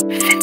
Philly.